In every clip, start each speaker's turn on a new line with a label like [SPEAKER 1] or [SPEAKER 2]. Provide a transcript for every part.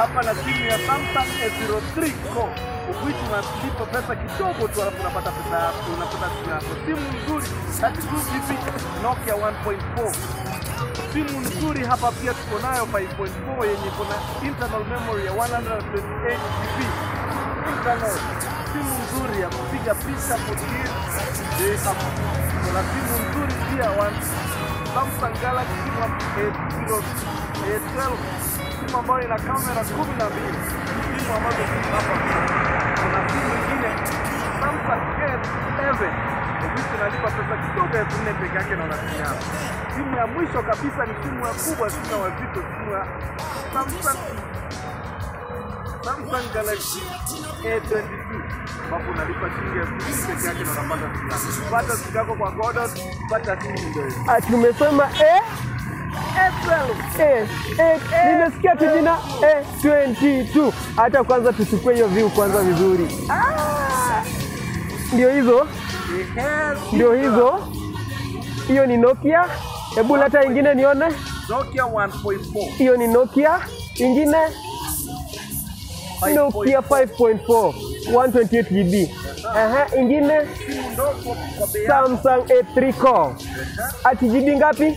[SPEAKER 1] hapa na timu ya Samsung A03 Core, which unalipa pesa kidogo tu, alafu unapata pesa yako, unapata simu yako. Simu nzuri 32 GB Nokia 1.4 simu nzuri hapa pia tuko nayo 5.4 yenye iko na internal memory ya 128 GB internal. Simu nzuri ya kupiga picha kutia kuna simu nzuri pia Samsung Galaxy A0 A12 simu ambayo ina kamera kumi na mbili simu ambazo hapa. Kuna simu ingine Samsung S11 ofisi inalipa pesa kidogo elfu nne peke yake na unatumia. Simu ya mwisho kabisa ni simu ya kubwa, simu wazito, simu ya Samsung Samsung Galaxy A22 ambapo unalipa shilingi elfu mbili peke yake na unapata simu. Pata simu yako kwa Godot pata simu ndio.
[SPEAKER 2] Ah, tumesema eh, eh, eh, nimesikia tu jina eh, 22 hata kwanza tuchukue hiyo view kwanza vizuri. Ah, ndio hizo. Ndio hizo. Hiyo ni Nokia. Hebu leta ingine nione.
[SPEAKER 1] Nokia 1.4
[SPEAKER 2] hiyo ni Nokia. Ingine? Nokia 5.4 128 GB Ehe, ingine? Samsung A3 Core. Ati GB ngapi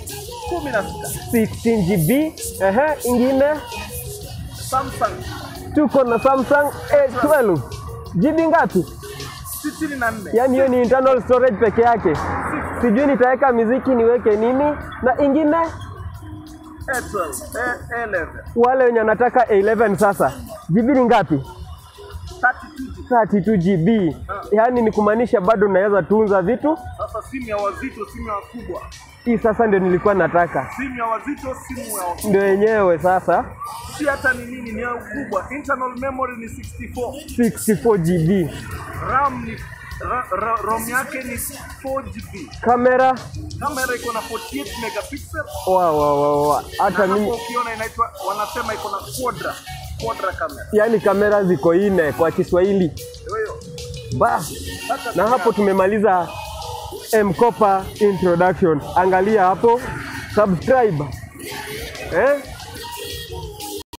[SPEAKER 1] 16.
[SPEAKER 2] 16 GB Ehe, ingine
[SPEAKER 1] Samsung
[SPEAKER 2] tuko na Samsung A12 GB ngapi?
[SPEAKER 1] 64.
[SPEAKER 2] Yaani hiyo ni internal storage peke yake. Sijui nitaweka miziki niweke nini, na ingine
[SPEAKER 1] A12, A- A11,
[SPEAKER 2] wale wenye wanataka A11 sasa, GB ni ngapi?
[SPEAKER 1] 32
[SPEAKER 2] 32 GB. Yaani ni kumaanisha bado naweza tunza vitu.
[SPEAKER 1] Sasa simu ya wazito, simu ya wakubwa,
[SPEAKER 2] Hii sasa ndio nilikuwa nataka,
[SPEAKER 1] simu ya wazito, simu ya wazito.
[SPEAKER 2] ndio yenyewe sasa
[SPEAKER 1] Si hata ni nini, ni ya ukubwa. Internal memory ni 64,
[SPEAKER 2] 64 GB.
[SPEAKER 1] RAM ni ra, ra, ROM yake ni 4 GB.
[SPEAKER 2] Kamera
[SPEAKER 1] Kamera iko na 48 megapixel.
[SPEAKER 2] wa wa wa wa, hata mimi
[SPEAKER 1] ukiona inaitwa wanasema iko na quadra, quadra kamera.
[SPEAKER 2] yaani kamera ziko nne kwa Kiswahili.
[SPEAKER 1] Ndio hiyo.
[SPEAKER 2] Ba, na hapo tumemaliza M-Kopa introduction. Angalia hapo, subscribe eh?